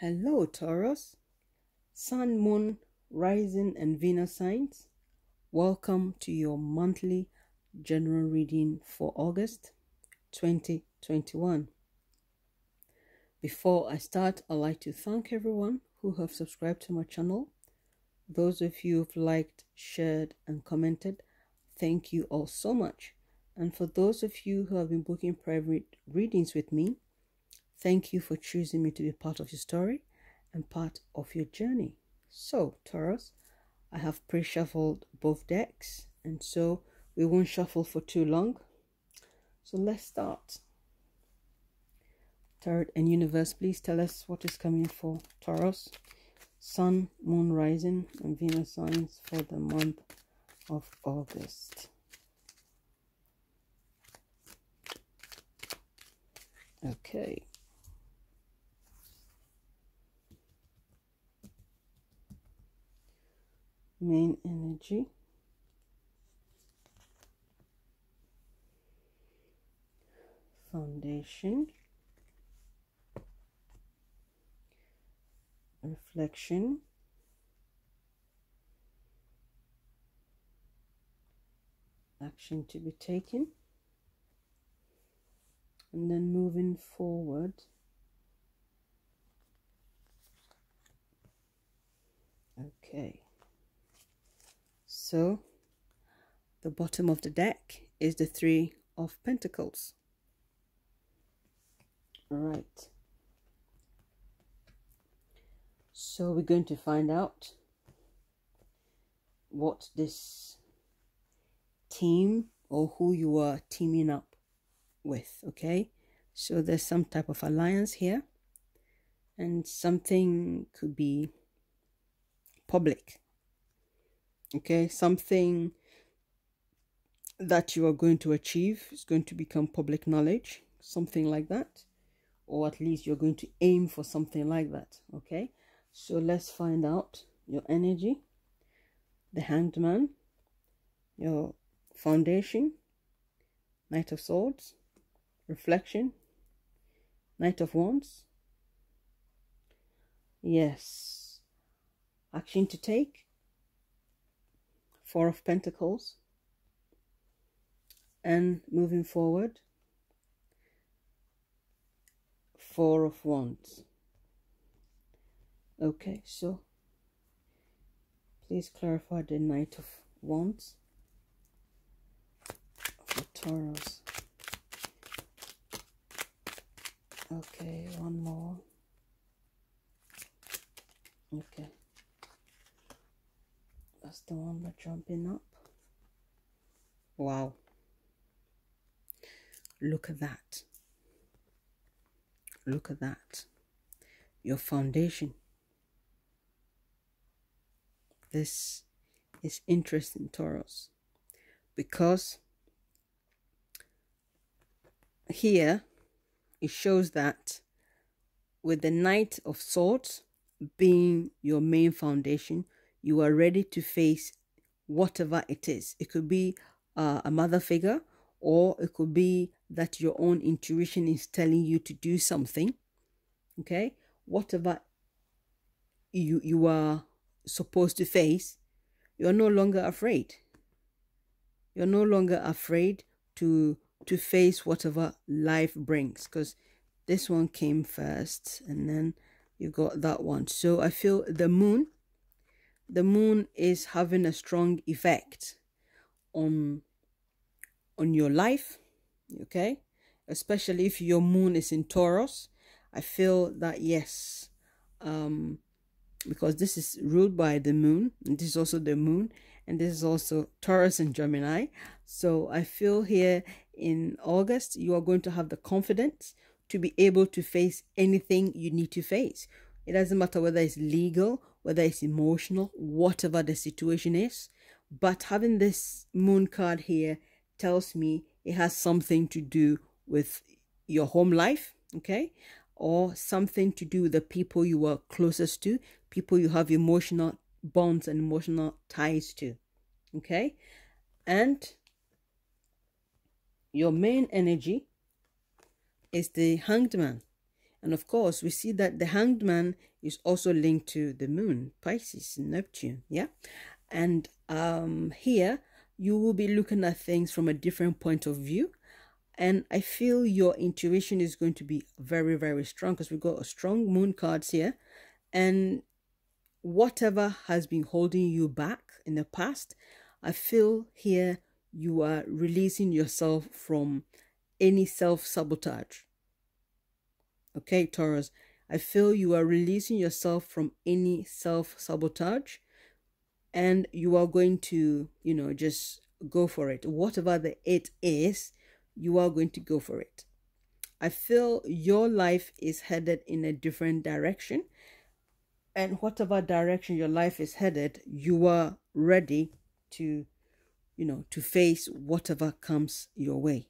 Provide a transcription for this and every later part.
Hello, Taurus. Sun, Moon, Rising, and Venus signs. Welcome to your monthly general reading for August 2021. Before I start, I'd like to thank everyone who have subscribed to my channel. Those of you who've liked, shared, and commented, thank you all so much. And for those of you who have been booking private readings with me, Thank you for choosing me to be part of your story and part of your journey. So, Taurus, I have pre shuffled both decks, and so we won't shuffle for too long. So, let's start. Tarot and Universe, please tell us what is coming for Taurus, Sun, Moon, Rising, and Venus signs for the month of August. Okay. Main energy. Foundation. Reflection. Action to be taken. And then moving forward. Okay so the bottom of the deck is the Three of Pentacles. All right. So we're going to find out what this team or who you are teaming up with, okay? So there's some type of alliance here and something could be public okay? Something that you are going to achieve is going to become public knowledge something like that. Or at least you're going to aim for something like that okay? So let's find out your energy the hanged man your foundation knight of swords reflection knight of wands. Yes. Action to take Four of Pentacles. And moving forward, Four of Wands. Okay, so please clarify the Knight of Wands for Taurus. Okay, one more. Okay. That's the one we're jumping up. Wow. Look at that. Look at that. Your foundation. This is interesting, Taurus, because here it shows that with the Knight of Swords being your main foundation, you are ready to face whatever it is. It could be uh, a mother figure, or it could be that your own intuition is telling you to do something. Okay, whatever you you are supposed to face, you're no longer afraid. You're no longer afraid to to face whatever life brings because this one came first and then you got that one. So I feel the moon the moon is having a strong effect on on your life okay? Especially if your moon is in taurus i feel that yes um because this is ruled by the moon and this is also the moon and this is also taurus and gemini. So i feel here in august you are going to have the confidence to be able to face anything you need to face it doesn't matter whether it's legal whether it's emotional, whatever the situation is. But having this moon card here tells me it has something to do with your home life, okay? Or something to do with the people you are closest to, people you have emotional bonds and emotional ties to, okay? And your main energy is the hanged man. And of course, we see that the hanged man is also linked to the moon, Pisces, Neptune. Yeah. And um, here you will be looking at things from a different point of view. And I feel your intuition is going to be very, very strong because we've got a strong moon cards here. And whatever has been holding you back in the past, I feel here you are releasing yourself from any self sabotage. Okay, Taurus, I feel you are releasing yourself from any self sabotage and you are going to, you know, just go for it. Whatever the it is, you are going to go for it. I feel your life is headed in a different direction. And whatever direction your life is headed, you are ready to, you know, to face whatever comes your way.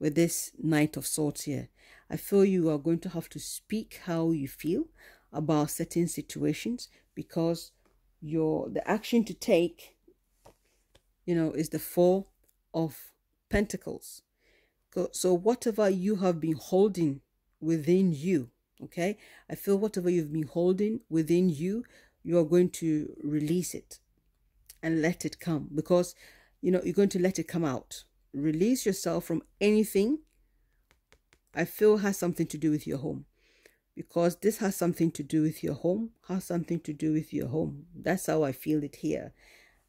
With this Knight of Swords here, I feel you are going to have to speak how you feel about certain situations because your the action to take you know is the four of pentacles. So whatever you have been holding within you okay? I feel whatever you've been holding within you you are going to release it and let it come because you know you're going to let it come out. Release yourself from anything i feel has something to do with your home because this has something to do with your home, has something to do with your home. That's how I feel it here.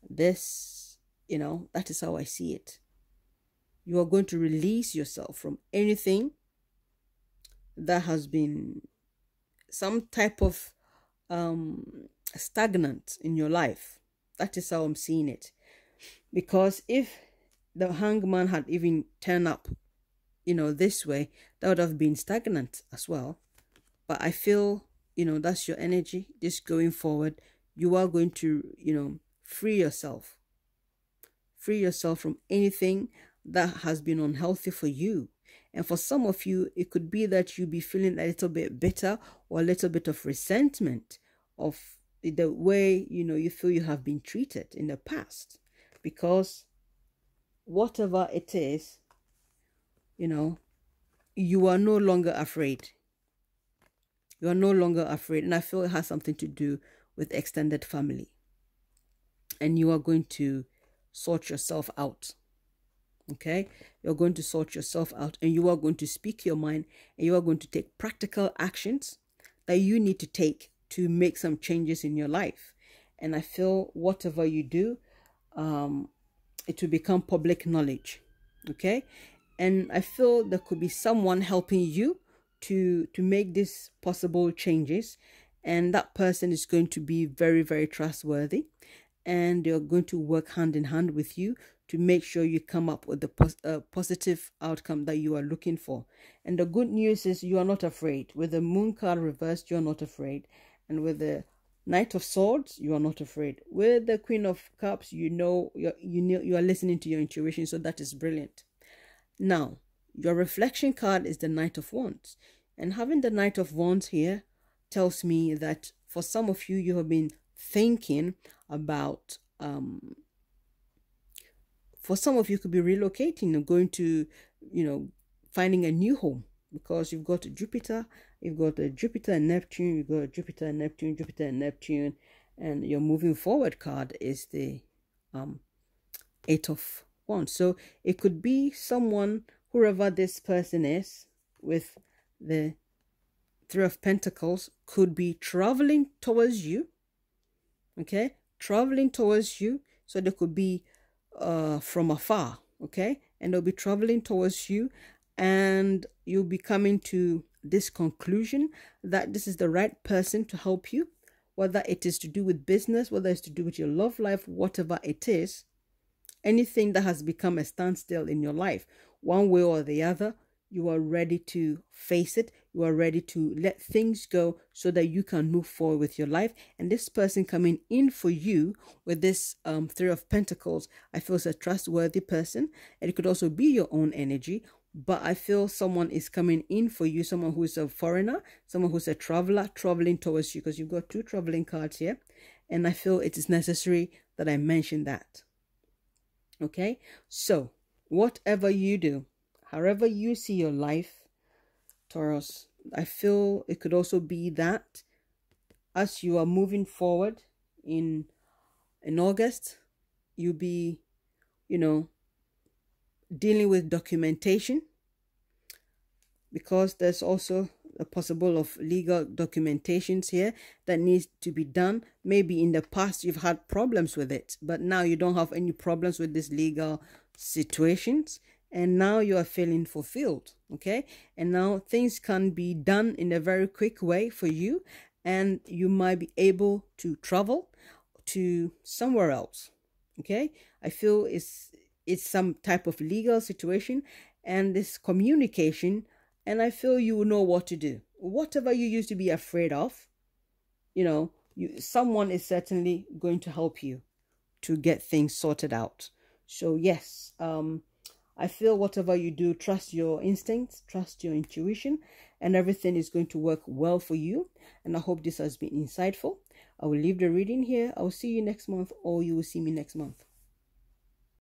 This, you know, that is how I see it. You are going to release yourself from anything that has been some type of um, stagnant in your life. That is how I'm seeing it. Because if the hangman had even turned up, you know, this way, that would have been stagnant as well. But i feel you know that's your energy. Just going forward you are going to you know free yourself. Free yourself from anything that has been unhealthy for you. And for some of you it could be that you be feeling a little bit bitter or a little bit of resentment of the way you know you feel you have been treated in the past. Because whatever it is you know you are no longer afraid you are no longer afraid. And I feel it has something to do with extended family. And you are going to sort yourself out. Okay? You're going to sort yourself out and you are going to speak your mind and you are going to take practical actions that you need to take to make some changes in your life. And I feel whatever you do, um, it will become public knowledge. Okay? And I feel there could be someone helping you to to make these possible changes. And that person is going to be very very trustworthy. And they're going to work hand in hand with you to make sure you come up with the pos- uh, positive outcome that you are looking for. And the good news is you are not afraid. With the moon card reversed you are not afraid. And with the knight of swords you are not afraid. With the queen of cups you know you you know you are listening to your intuition. So that is brilliant now your reflection card is the Knight of Wands. And having the Knight of Wands here tells me that for some of you, you have been thinking about, um, for some of you, could be relocating and going to, you know, finding a new home because you've got Jupiter, you've got a Jupiter and Neptune, you've got Jupiter and Neptune, Jupiter and Neptune, and your moving forward card is the um, Eight of So it could be someone whoever this person is with the Three of Pentacles could be traveling towards you. Okay, traveling towards you. So they could be uh, from afar. Okay, and they'll be traveling towards you, and you'll be coming to this conclusion that this is the right person to help you, whether it is to do with business, whether it's to do with your love life, whatever it is, anything that has become a standstill in your life, one way or the other, you are ready to face it. You are ready to let things go so that you can move forward with your life. And this person coming in for you with this um, Three of Pentacles, I feel is a trustworthy person. And it could also be your own energy. But I feel someone is coming in for you, someone who is a foreigner, someone who's a traveler traveling towards you, because you've got two traveling cards here. And I feel it is necessary that I mention that. Okay, so whatever you do, however you see your life, Taurus, I feel it could also be that as you are moving forward in in August, you'll be, you know, dealing with documentation because there's also possible of legal documentations here that needs to be done. Maybe in the past you've had problems with it but now you don't have any problems with these legal situations and now you are feeling fulfilled okay? And now things can be done in a very quick way for you and you might be able to travel to somewhere else okay? I feel it's it's some type of legal situation and this communication and i feel you will know what to do whatever you used to be afraid of you know you someone is certainly going to help you to get things sorted out so yes um I feel whatever you do, trust your instincts, trust your intuition, and everything is going to work well for you. And I hope this has been insightful. I will leave the reading here. I will see you next month, or you will see me next month.